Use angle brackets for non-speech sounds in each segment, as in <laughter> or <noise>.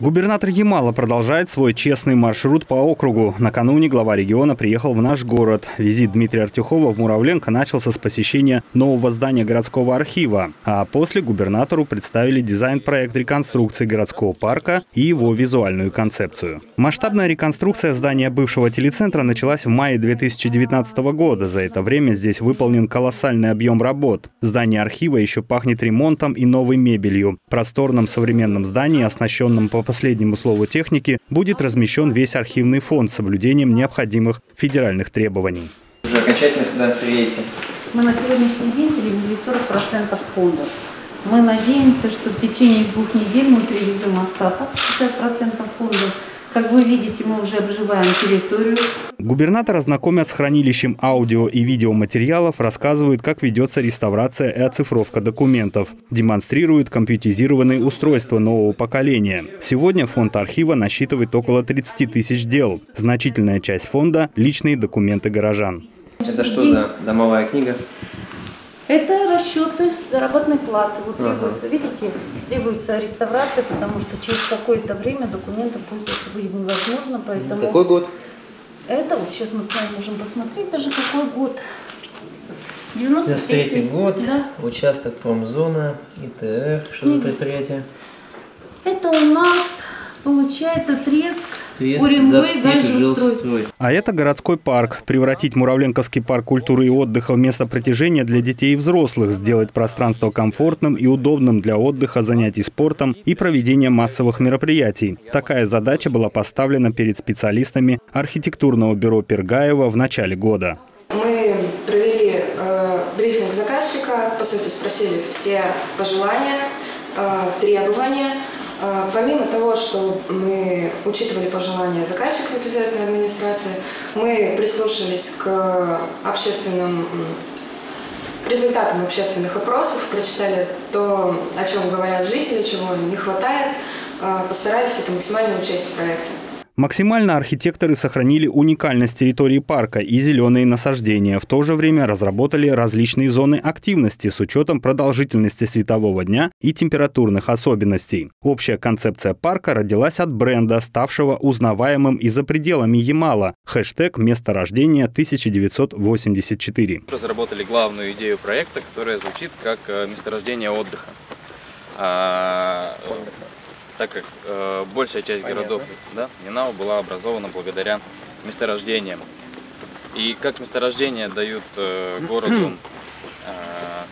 Губернатор Ямала продолжает свой честный маршрут по округу. Накануне глава региона приехал в наш город. Визит Дмитрия Артюхова в Муравленко начался с посещения нового здания городского архива. А после губернатору представили дизайн-проект реконструкции городского парка и его визуальную концепцию. Масштабная реконструкция здания бывшего телецентра началась в мае 2019 года. За это время здесь выполнен колоссальный объем работ. Здание архива еще пахнет ремонтом и новой мебелью. В просторном современном здании, оснащенном по последнему слову техники, будет размещен весь архивный фонд с соблюдением необходимых федеральных требований. Уже окончательно сюда приедете? Мы на сегодняшний день перевезли 40% фондов. Мы надеемся, что в течение двух недель мы привезем остаток 50% фондов как вы видите, мы уже обживаем территорию. Губернатора знакомят с хранилищем аудио и видеоматериалов, рассказывают, как ведется реставрация и оцифровка документов. Демонстрируют компьютеризированные устройства нового поколения. Сегодня фонд архива насчитывает около 30 тысяч дел. Значительная часть фонда – личные документы горожан. Это что за домовая книга? Это расчеты заработной платы. Вот требуется, ага. видите, требуется реставрация, потому что через какое-то время документом пользоваться будет невозможно, поэтому... Какой год? Это вот сейчас мы с вами можем посмотреть даже какой год. 93 год, да. участок промзона, ИТР, что за предприятие? Это у нас получается треск а это городской парк. Превратить Муравленковский парк культуры и отдыха в место притяжения для детей и взрослых, сделать пространство комфортным и удобным для отдыха, занятий спортом и проведения массовых мероприятий. Такая задача была поставлена перед специалистами архитектурного бюро Пергаева в начале года. Мы провели э, брифинг заказчика, по сути спросили все пожелания, э, требования – помимо того, что мы учитывали пожелания заказчика непосредственной администрации, мы прислушались к общественным результатам общественных опросов, прочитали то, о чем говорят жители, чего не хватает, а, постарались это максимально учесть в проекте. Максимально архитекторы сохранили уникальность территории парка и зеленые насаждения. В то же время разработали различные зоны активности с учетом продолжительности светового дня и температурных особенностей. Общая концепция парка родилась от бренда, ставшего узнаваемым и за пределами Ямала. Хэштег «Место рождения 1984». Разработали главную идею проекта, которая звучит как э, месторождение отдыха а, так как э, большая часть Понятно. городов да, Нинау была образована благодаря месторождениям. И как месторождения дают э, <clears throat> городу э,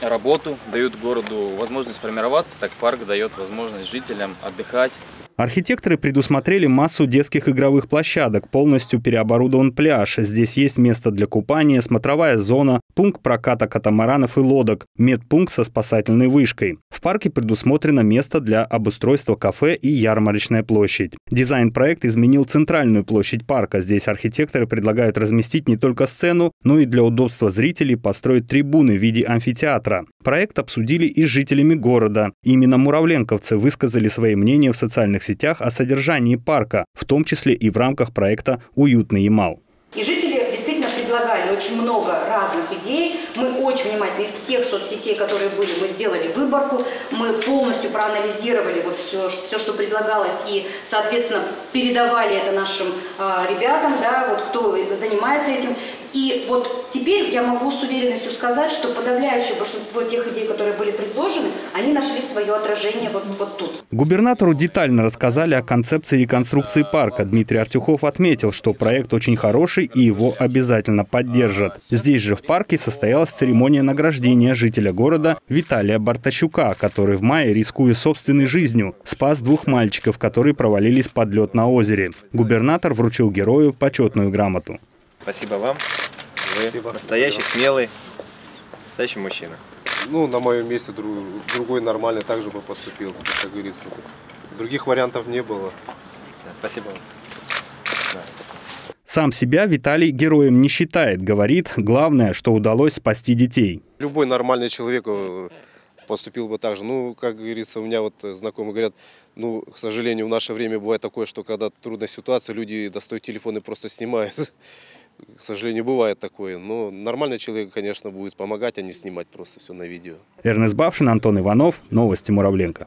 работу, дают городу возможность формироваться, так парк дает возможность жителям отдыхать, Архитекторы предусмотрели массу детских игровых площадок, полностью переоборудован пляж. Здесь есть место для купания, смотровая зона, пункт проката катамаранов и лодок, медпункт со спасательной вышкой. В парке предусмотрено место для обустройства кафе и ярмарочная площадь. Дизайн-проект изменил центральную площадь парка. Здесь архитекторы предлагают разместить не только сцену, но и для удобства зрителей построить трибуны в виде амфитеатра. Проект обсудили и с жителями города. Именно муравленковцы высказали свои мнения в социальных сетях о содержании парка, в том числе и в рамках проекта «Уютный Ямал». И жители действительно предлагали очень много разных идей. Мы очень внимательно из всех соцсетей, которые были, мы сделали выборку. Мы полностью проанализировали вот все, все что предлагалось и, соответственно, передавали это нашим э, ребятам, да, вот кто занимается этим. И вот теперь я могу с уверенностью сказать, что подавляющее большинство тех идей, которые были предложены, они нашли свое отражение вот, вот тут. Губернатору детально рассказали о концепции реконструкции парка. Дмитрий Артюхов отметил, что проект очень хороший и его обязательно поддержат. Здесь же в парке состоялась церемония награждения жителя города Виталия Бартащука, который в мае, рискуя собственной жизнью, спас двух мальчиков, которые провалились под лед на озере. Губернатор вручил герою почетную грамоту. Спасибо вам. Вы Спасибо. настоящий, смелый, настоящий мужчина. Ну, на моем месте друг, другой нормальный также бы поступил, как говорится. Других вариантов не было. Спасибо вам. Сам себя Виталий героем не считает. Говорит, главное, что удалось спасти детей. Любой нормальный человек э, поступил бы так же. Ну, как говорится, у меня вот знакомые говорят, ну, к сожалению, в наше время бывает такое, что когда трудная ситуация, люди достают телефон и просто снимают. К сожалению, бывает такое. Но нормальный человек, конечно, будет помогать, а не снимать просто все на видео. Эрнест Бавшин, Антон Иванов. Новости Муравленко.